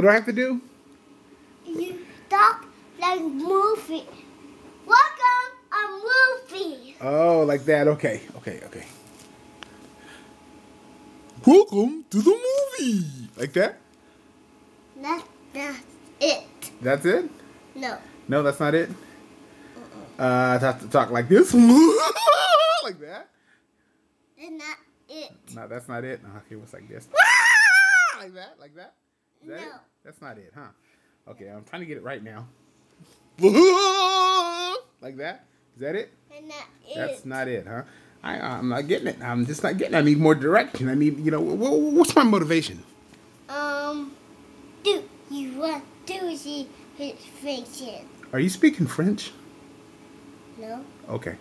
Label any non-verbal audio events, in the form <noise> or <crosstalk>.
What do I have to do? You talk like movie. Welcome a movie. Oh, like that. Okay, okay, okay. Welcome to the movie. Like that? That's, that's it. That's it? No. No, that's not it. Uh, I have to talk like this, <laughs> like that. That's not it. No, that's not it. Okay, what's like this? <laughs> like that, like that. Is that it? No. That's not it, huh? Okay, I'm trying to get it right now. <laughs> like that. Is that it? That's not it. Not it, huh? I, I'm not getting it. I'm just not getting. it. I need more direction. I need, you know, wh- wh- what's my motivation? Um, do you want to see his faces? Are you speaking French? No. Okay.